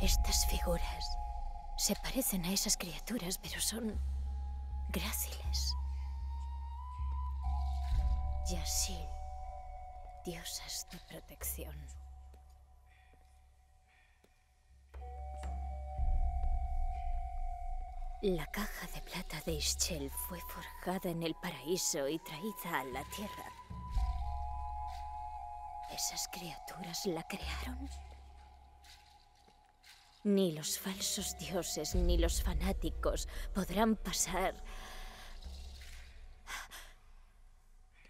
Estas figuras se parecen a esas criaturas, pero son gráciles. Yasil, diosas de protección. La caja de plata de Ischel fue forjada en el paraíso y traída a la tierra. ¿Esas criaturas la crearon? Ni los falsos dioses ni los fanáticos podrán pasar.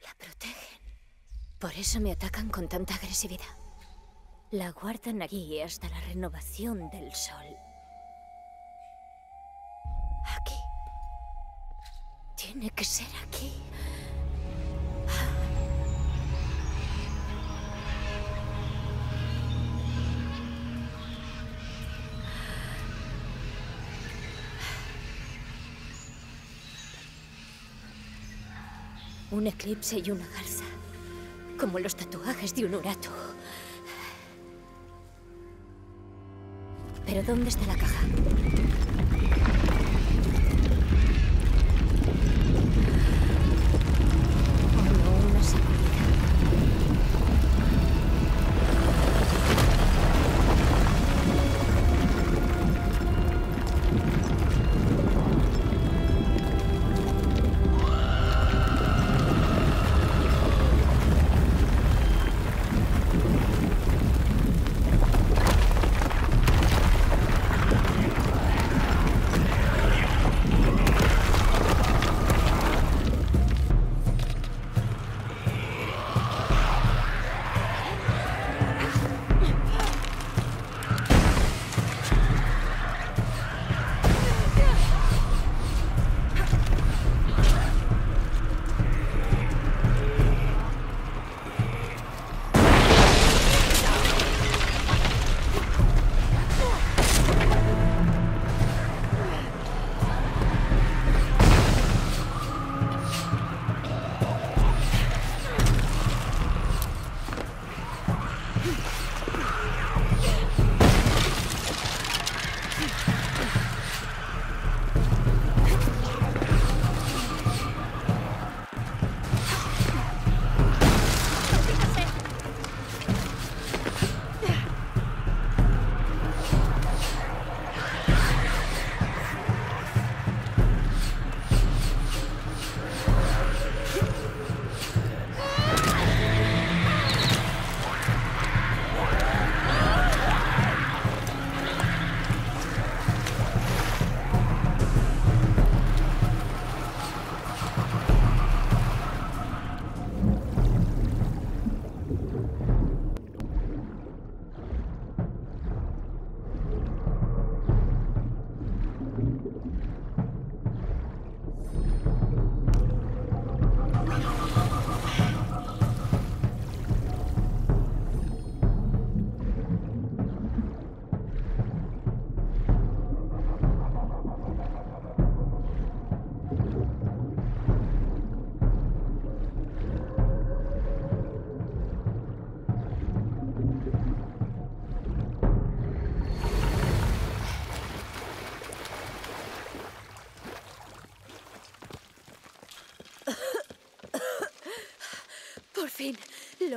La protegen. Por eso me atacan con tanta agresividad. La guardan aquí hasta la renovación del sol. Aquí. Tiene que ser aquí. Un eclipse y una garza. Como los tatuajes de un urato. ¿Pero dónde está la caja?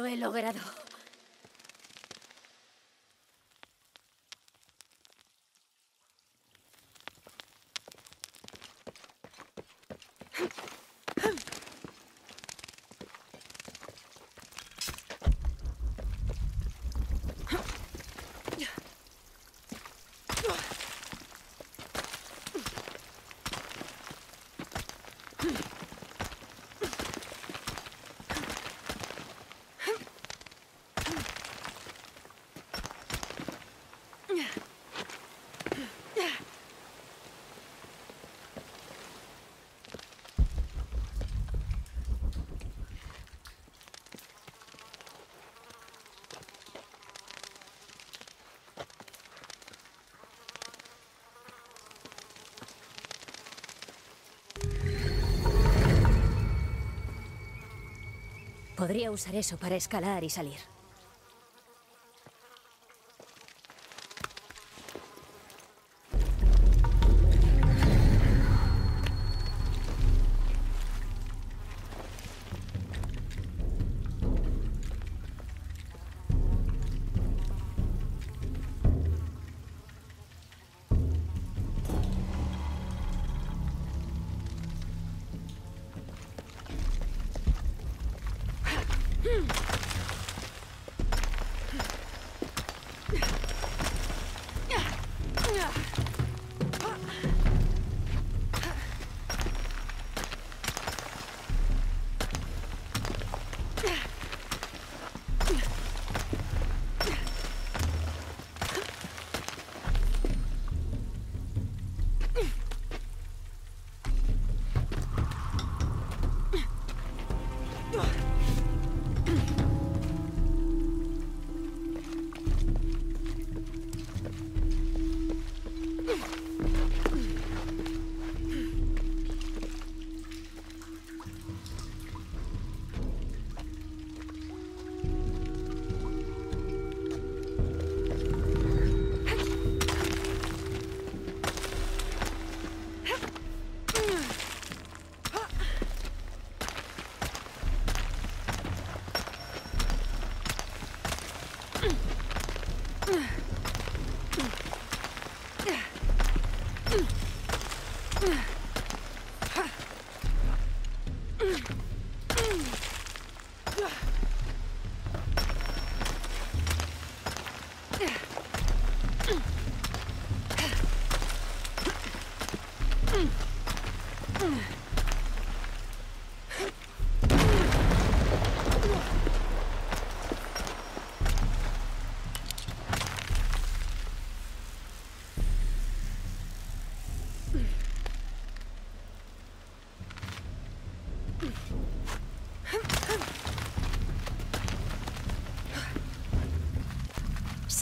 Lo he logrado. Podría usar eso para escalar y salir.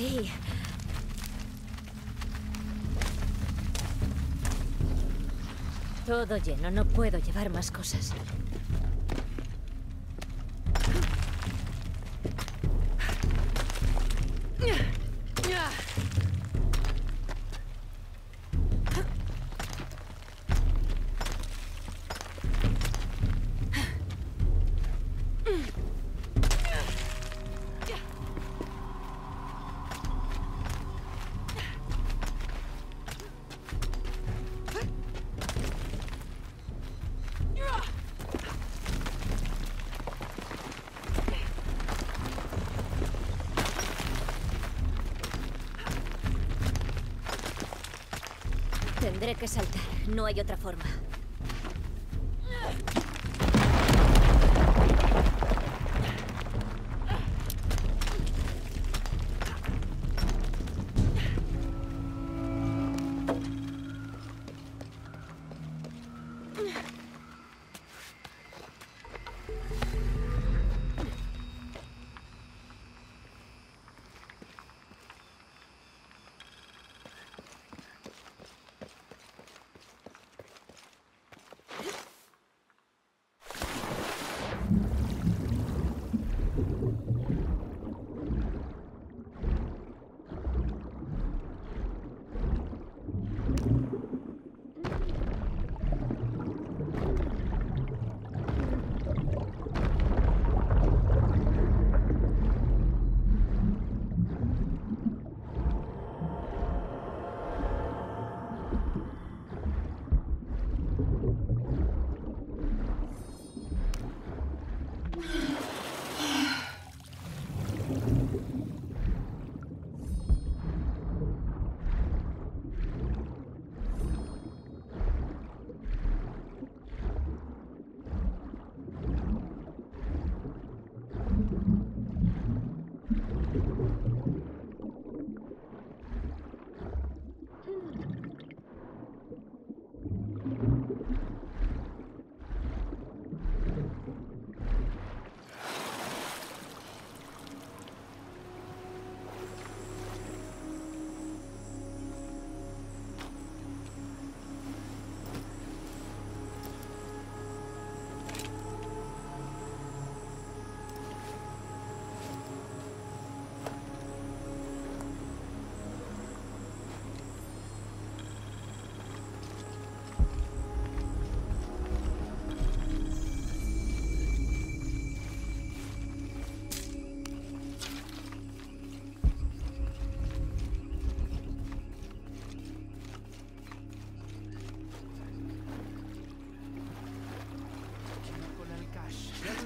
Sí. Todo lleno, no puedo llevar más cosas. Tendré que saltar. No hay otra forma.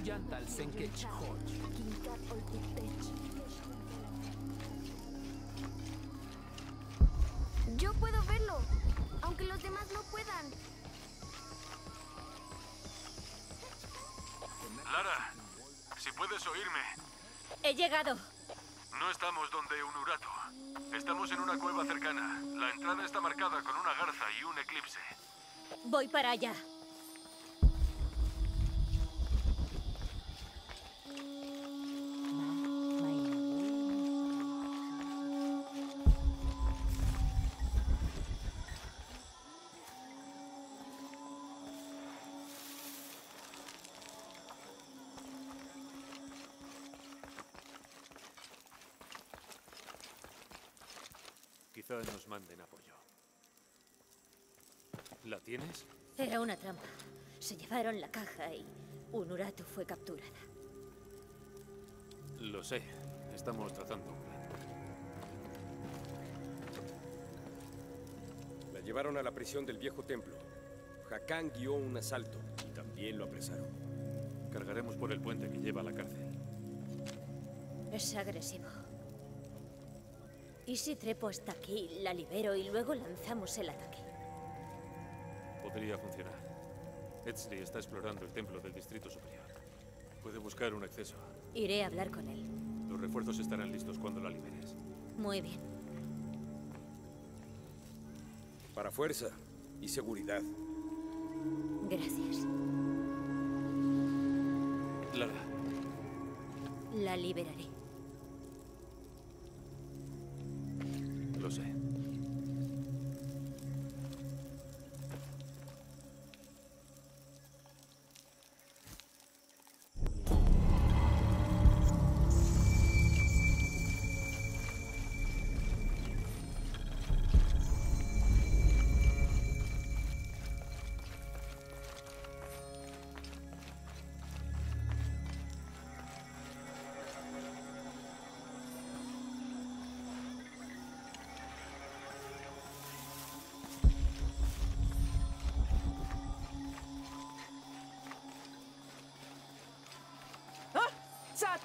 Tuyantal Senkech Hodge. Yo puedo verlo, aunque los demás no puedan. Lara, si puedes oírme, He llegado. no estamos donde Unurato. Estamos en una cueva cercana. La entrada está marcada con una garza y un eclipse. Voy para allá. Trampa. Se llevaron la caja y Unuratu fue capturada. Lo sé. Estamos trazando un plan. La llevaron a la prisión del viejo templo. Hakan guió un asalto y también lo apresaron. Cargaremos por el puente que lleva a la cárcel. Es agresivo. ¿Y si trepo hasta aquí, la libero y luego lanzamos el ataque? Podría funcionar. Etzli está explorando el templo del distrito superior. Puede buscar un acceso. Iré a hablar con él. Los refuerzos estarán listos cuando la liberes. Muy bien. Para fuerza y seguridad. Gracias. Lara, La liberaré. lo sé.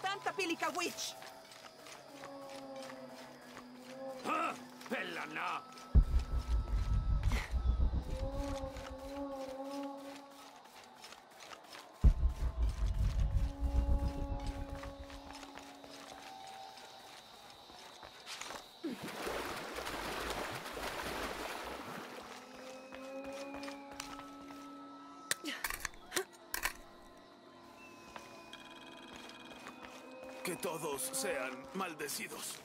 Tanta pilika witch! Maldecidos.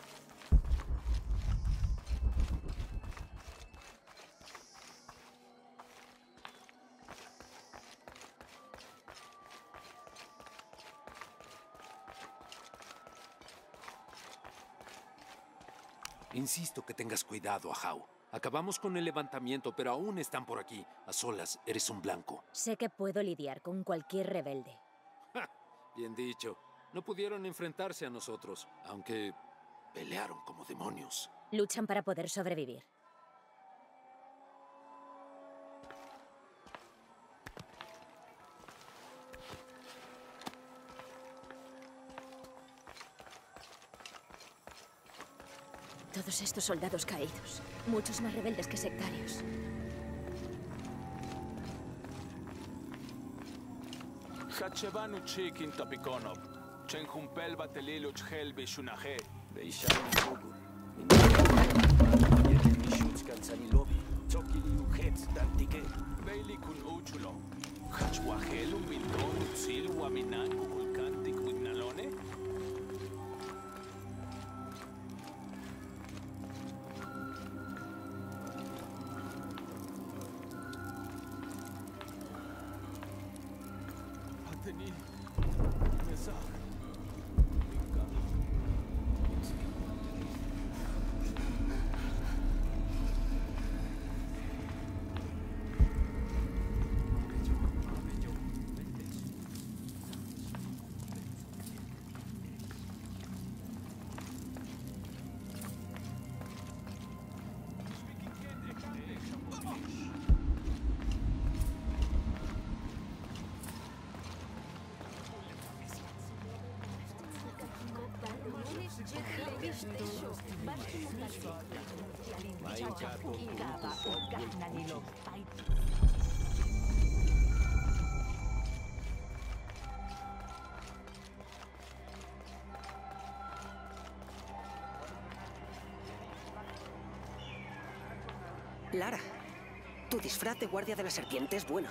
Insisto que tengas cuidado, Ahau. Acabamos con el levantamiento, pero aún están por aquí. A solas, eres un blanco. Sé que puedo lidiar con cualquier rebelde. Bien dicho. No pudieron enfrentarse a nosotros, aunque pelearon como demonios. Luchan para poder sobrevivir. Todos estos soldados caídos. Muchos más rebeldes que sectarios. Hachevanu chikin שנחומפל ותליל וצ'חל בישונחה. ואישה מפוגו. יתן מישוץ קלצנילובי. צוקי ליוחץ דנטיקה. ואילי קונעו צ'ולו. חצ'ווחל ומינדון וציל ואמינן וקולקנטיק וגנלונה. Lara, tu disfraz de guardia de la serpiente es bueno.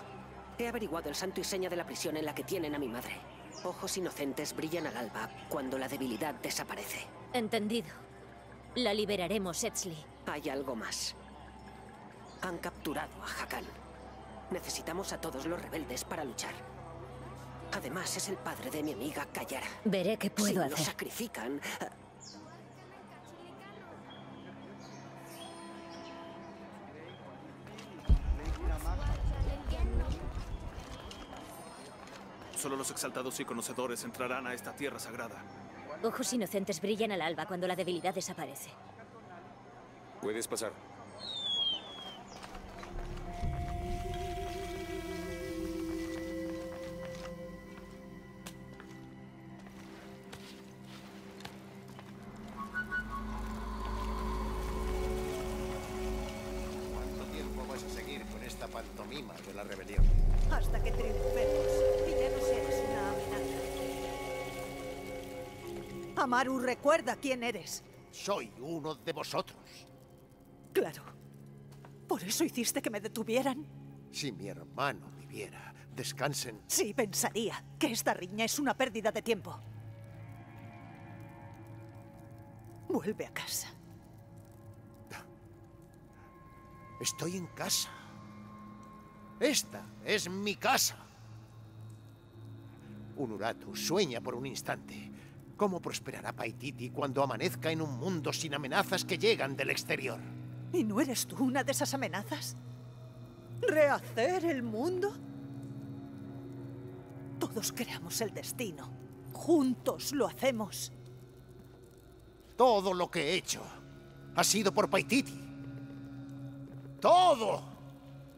He averiguado el santo y seña de la prisión en la que tienen a mi madre. Ojos inocentes brillan al alba cuando la debilidad desaparece. Entendido. La liberaremos, Etsley. Hay algo más. Han capturado a Hakan. Necesitamos a todos los rebeldes para luchar. Además, es el padre de mi amiga Kayara. Veré qué puedo si hacer. lo sacrifican, eh, Solo los exaltados y conocedores entrarán a esta tierra sagrada. Ojos inocentes brillan al alba cuando la debilidad desaparece. Puedes pasar. ¿Cuánto tiempo vas a seguir con esta pantomima de la rebelión? Amaru, recuerda quién eres. Soy uno de vosotros. Claro. ¿Por eso hiciste que me detuvieran? Si mi hermano viviera, descansen. Sí, pensaría que esta riña es una pérdida de tiempo. Vuelve a casa. Estoy en casa. Esta es mi casa. Unuratu sueña por un instante. ¿Cómo prosperará Paititi cuando amanezca en un mundo sin amenazas que llegan del exterior? ¿Y no eres tú una de esas amenazas? ¿Rehacer el mundo? Todos creamos el destino. Juntos lo hacemos. Todo lo que he hecho ha sido por Paititi. ¡Todo!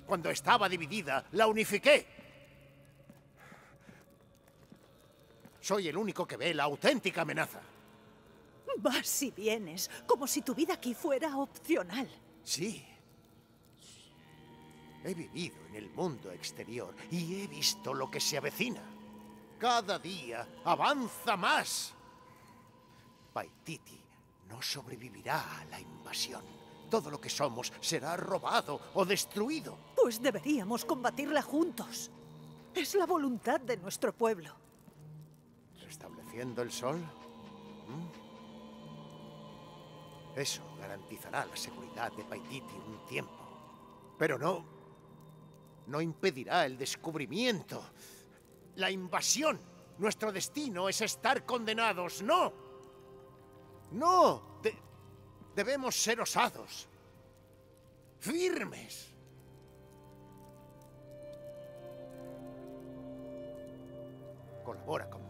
Cuando estaba dividida, la unifiqué. Soy el único que ve la auténtica amenaza. Vas y vienes, como si tu vida aquí fuera opcional. Sí. He vivido en el mundo exterior y he visto lo que se avecina. Cada día avanza más. Paititi no sobrevivirá a la invasión. Todo lo que somos será robado o destruido. Pues deberíamos combatirla juntos. Es la voluntad de nuestro pueblo. ¿Restableciendo el sol? ¿Mm? Eso garantizará la seguridad de Paititi un tiempo. Pero no. No impedirá el descubrimiento. La invasión. Nuestro destino es estar condenados. ¡No! ¡No! De- debemos ser osados. Firmes. Colabora conmigo.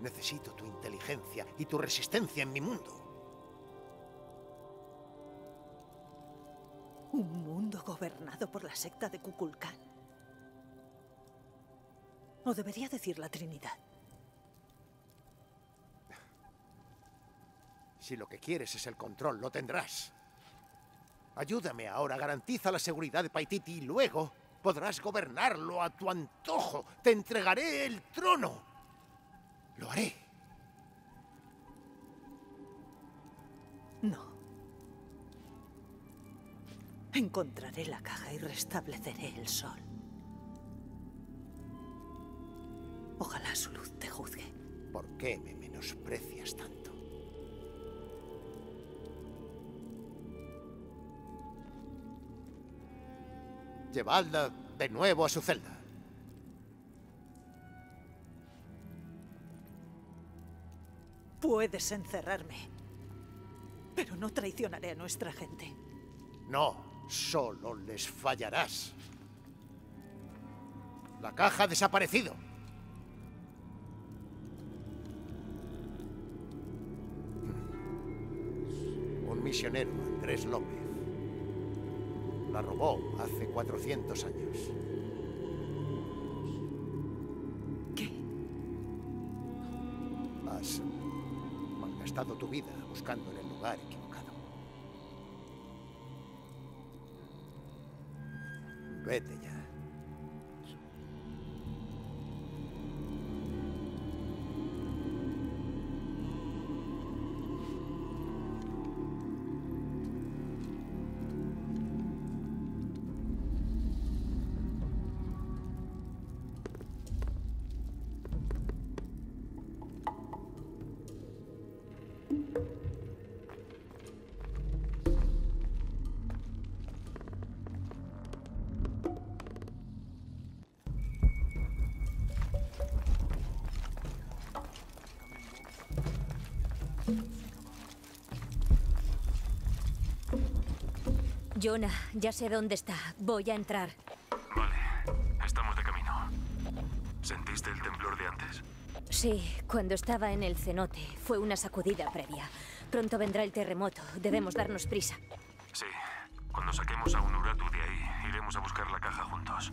Necesito tu inteligencia y tu resistencia en mi mundo. Un mundo gobernado por la secta de Kukulkan. O debería decir la Trinidad. Si lo que quieres es el control, lo tendrás. Ayúdame ahora, garantiza la seguridad de Paititi y luego podrás gobernarlo a tu antojo. Te entregaré el trono. Lo haré. No. Encontraré la caja y restableceré el sol. Ojalá su luz te juzgue. ¿Por qué me menosprecias tanto? Llevadla de nuevo a su celda. Puedes encerrarme, pero no traicionaré a nuestra gente. No, solo les fallarás. La caja ha desaparecido. Un misionero, Andrés López. La robó hace 400 años. ¿Qué? Has gastado tu vida buscando en el lugar equivocado. Vete ya. Jonah, ya sé dónde está. Voy a entrar. Vale, estamos de camino. ¿Sentiste el temblor de antes? Sí, cuando estaba en el cenote. Fue una sacudida previa. Pronto vendrá el terremoto. Debemos darnos prisa. Sí. Cuando saquemos a un Uratu de ahí, iremos a buscar la caja juntos.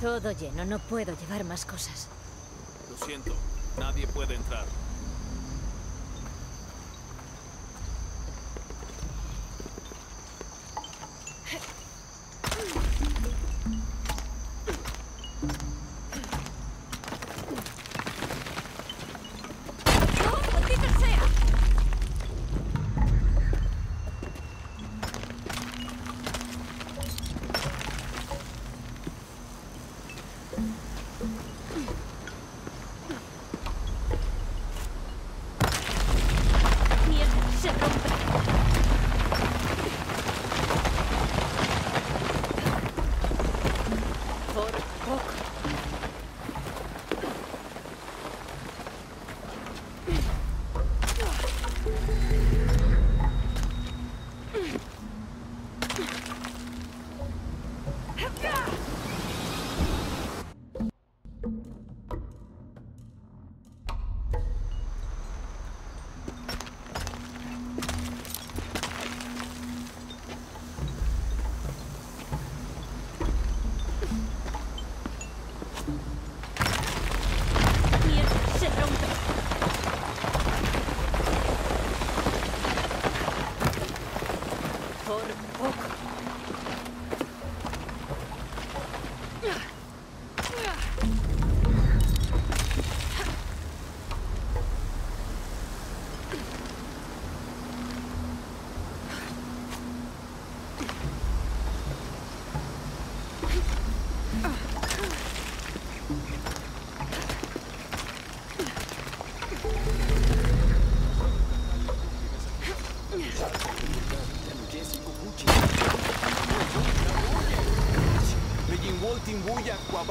Todo lleno, no puedo llevar más cosas. Lo siento, nadie puede entrar. ちょっと。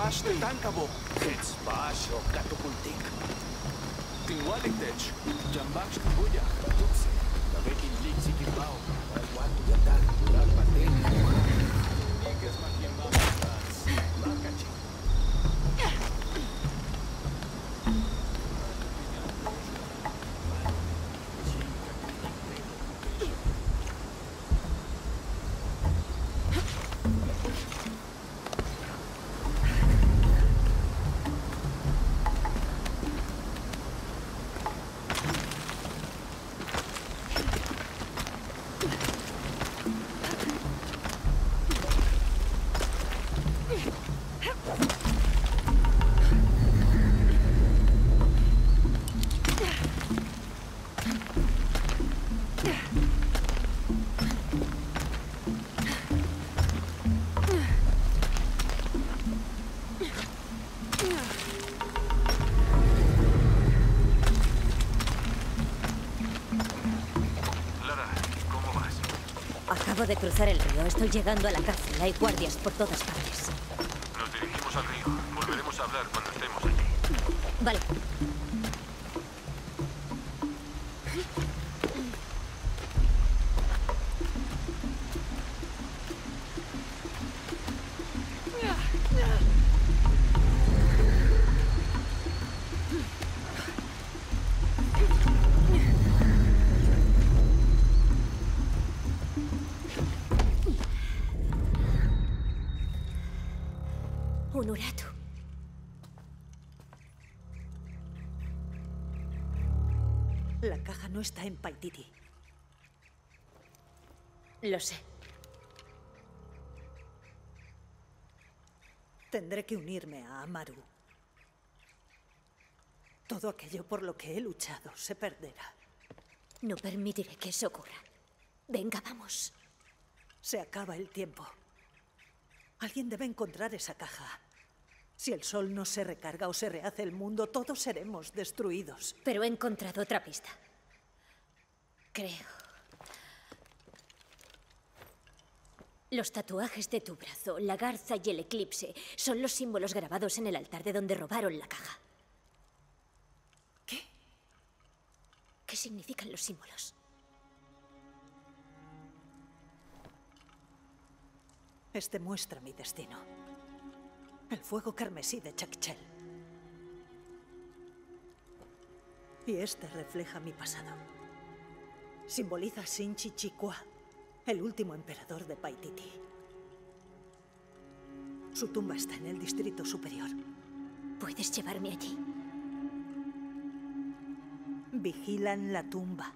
回して単価も。Acabo de cruzar el río. Estoy llegando a la cárcel. Hay guardias por todas partes. Nos dirigimos al río. Volveremos a hablar cuando estemos allí. Vale. Caja no está en Paititi. Lo sé. Tendré que unirme a Amaru. Todo aquello por lo que he luchado se perderá. No permitiré que eso ocurra. Venga, vamos. Se acaba el tiempo. Alguien debe encontrar esa caja. Si el sol no se recarga o se rehace el mundo, todos seremos destruidos. Pero he encontrado otra pista. Creo. Los tatuajes de tu brazo, la garza y el eclipse son los símbolos grabados en el altar de donde robaron la caja. ¿Qué? ¿Qué significan los símbolos? Este muestra mi destino. El fuego carmesí de Chakchel. Y este refleja mi pasado. Simboliza a Shinchi Chikwa, el último emperador de Paititi. Su tumba está en el distrito superior. ¿Puedes llevarme allí? Vigilan la tumba.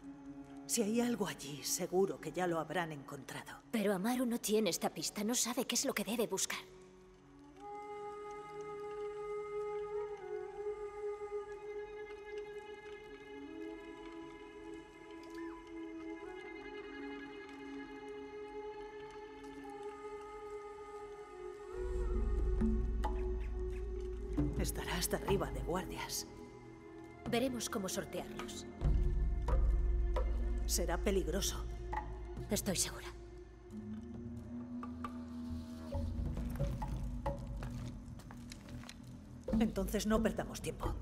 Si hay algo allí, seguro que ya lo habrán encontrado. Pero Amaru no tiene esta pista, no sabe qué es lo que debe buscar. Estará hasta arriba de guardias. Veremos cómo sortearlos. Será peligroso. Estoy segura. Entonces no perdamos tiempo.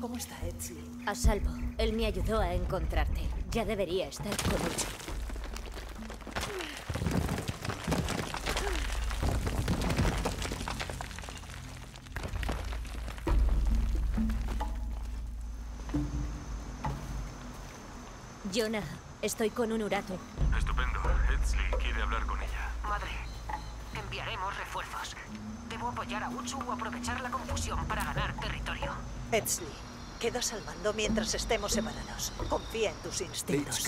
¿Cómo está Etzi? A salvo. Él me ayudó a encontrarte. Ya debería estar con Ucho. Jonah, estoy con un Urato. Estupendo. Edsley quiere hablar con ella. Madre, enviaremos refuerzos. Debo apoyar a Uchu o aprovechar la confusión para ganar territorio. Etsley, quedas al mando mientras estemos separados. Confía en tus instintos.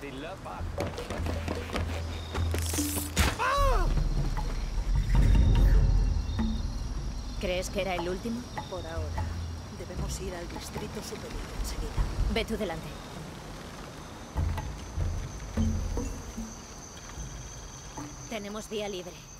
Dilapa. ¿Crees que era el último? Por ahora, debemos ir al distrito superior enseguida. Ve tú delante. Tenemos vía libre.